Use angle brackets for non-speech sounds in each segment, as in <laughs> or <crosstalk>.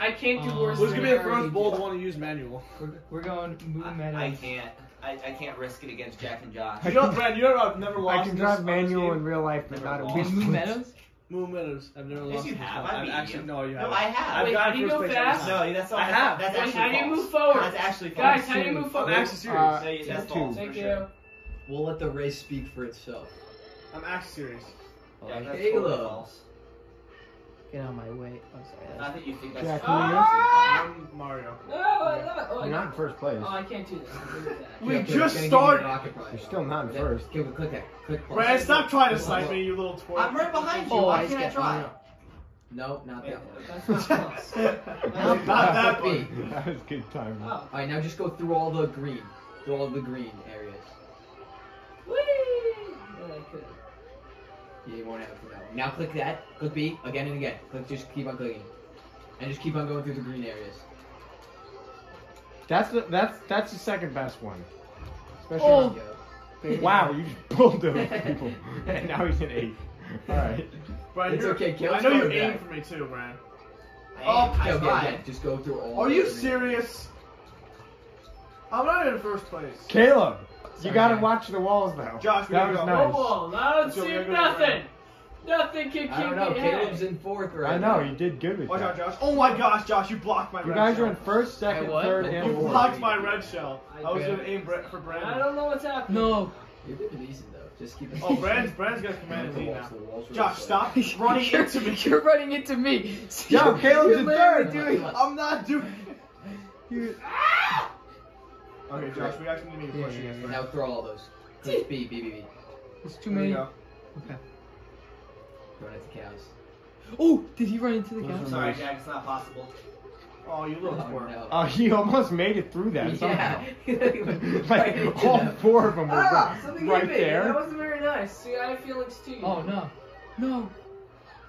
I can't do Um, worse. Who's gonna be the Harry. first bold one to use manual? We're, we're going Moon I, Meadows. I can't. I, I can't risk it against Jack and Josh. You know, Brad, you know I've never lost. I can drive manual in real life, but not a lost. In Moon Sports. Meadows? Moon Meadows. I've never Yes, lost. you have. one. I I've actually you. no, you haven't. I have. I've Wait, gotten do you first go fast? No, that's I not. have. That's Wait, actually how do you move forward? That's actually false. Guys, how do you serious. move I'm actually serious. Uh, No, that's two. false. Thank for you. sure. We'll let the race speak for itself. I'm actually serious. Yeah, that's totally false. Get out of my way. Oh, sorry. Not that you think that's Jack, false. who Ah! I'm Mario. No, I love it. Oh, I You're not got- in first place. Oh, I can't do this. I'm good with. We just gonna give you started. the rocket. You're still not in Yeah, first. Give it, click that. Click. Brad, stop trying to Hold snipe me, you little twerp. I'm right behind you. Oh, Why I can't I get- try? No, not that one. That's not <laughs> close. <laughs> Not that B. one. that was good timing. Oh. All right, now just go through all the green, through all the green areas. Now click that. Click B again and again. Click. Just keep on clicking, and just keep on going through the green areas. That's the that's that's the second best one. Especially Oh. There wow, you just bulldozed people, <laughs> and now he's an eight. All right. <laughs> Brian, It's okay, Caleb's I know you going aim for me too, Brian. I, Oh, I Yeah, okay, just go through all. Are you serious? I'm not in first place. Caleb, you gotta man. watch the walls though. Josh, we that gotta was go. nice. Whoa, whoa, I don't see we're nothing. Around. Nothing can keep I don't know. me Caleb's in fourth right I know now. you did good with Watch out. Josh. Oh my gosh, Josh, you blocked my You red guys shell. are in first, second, what? third, You and You fourth. blocked my red shell. I I was bet. gonna aim Brett for Brandon. I don't know what's happening. No. You're doing decent though. Just keep it. Oh, Brandon's Brandon's got command The lead now. the walls are Josh, stop <laughs> running you're, running into me. You're running into me. Yo, Caleb's You're in literally third. Doing, I'm not doing. Okay, Josh, we actually need to push yeah, against yeah. Now throw all those. Click B, B, B, B. There's too There we many. go. Throwing at the cows. Oh, did he run into the Those cow? are Sorry, nice. Jack. It's not possible. Oh, you little Oh, twerp. no. Oh, he almost made it through that <laughs> somehow. <laughs> Yeah. like <laughs> all four of them were Ah, right, something right hit me. That wasn't very nice. See, I have feelings too. Oh no. No.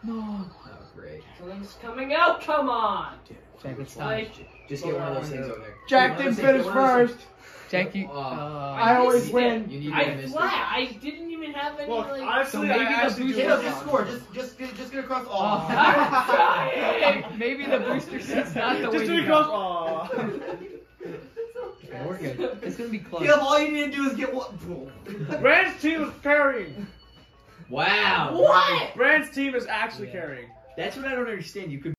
No. Oh, great. Something's coming out. Come on. Jack, it's time. Like, Just get one of those things over there. Jack didn't finish things, get one of those first. Jack, you. Oh. Uh, I always win. You need I to miss flat. I didn't even have any Look, like. honestly, So maybe I the booster- work Caleb, just score. Just, just, get, just get across. Oh. Oh. <laughs> Maybe the booster seat's not the way Just to do it go. close. <laughs> Okay, we're good. It's gonna be close. Caleb, all you need to do is get one. Brand's team is carrying. Wow. What? Brand's team is actually carrying. That's what I don't understand. You could